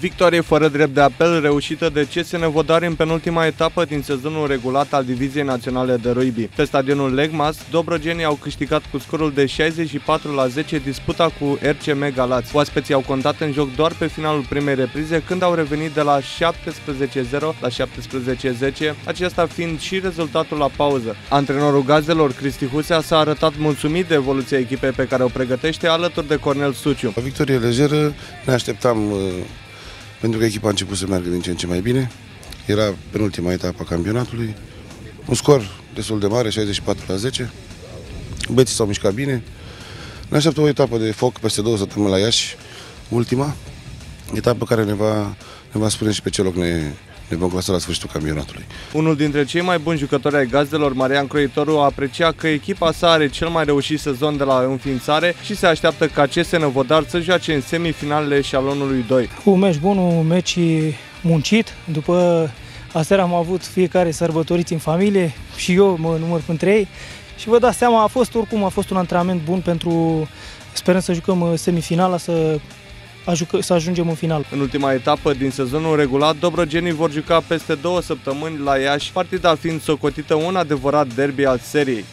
Victorie fără drept de apel reușită de CSN Vodari în penultima etapă din sezonul regulat al Diviziei Naționale de Rugby. Pe stadionul Legmas, dobrogenii au câștigat cu scorul de 64 la 10 disputa cu RCM Galați. Oaspeții au contat în joc doar pe finalul primei reprize când au revenit de la 17-0 la 17-10, acesta fiind și rezultatul la pauză. Antrenorul gazelor, Cristi Husea, s-a arătat mulțumit de evoluția echipei pe care o pregătește alături de Cornel Suciu. O victorie lejeră, ne așteptam uh, pentru că echipa a început să meargă din ce în ce mai bine. Era penultima etapă a campionatului. Un scor destul de mare, 64 la 10. Băieții s-au mișcat bine. Ne așteaptă o etapă de foc peste două săptămâni la Iași, ultima, etapă care ne va, ne va spune și pe ce loc ne, ne vom clasa la sfârșitul campionatului. Unul dintre cei mai buni jucători ai gazdelor, Marian Croitoru, a apreciat că echipa sa are cel mai reușit sezon de la înființare și se așteaptă ca CSN Vodar să joace în semifinalele șalonului 2. Un meci bun, un meci muncit. După aseară am avut fiecare sărbătoriți în familie și eu mă număr între ei. Și vă dați seama, a fost oricum a fost un antrenament bun pentru sperăm să jucăm semifinala, să ajucă, să ajungem în final. În ultima etapă din sezonul regulat, Dobrogenii vor juca peste două săptămâni la Iași, partida fiind socotită un adevărat derby al seriei.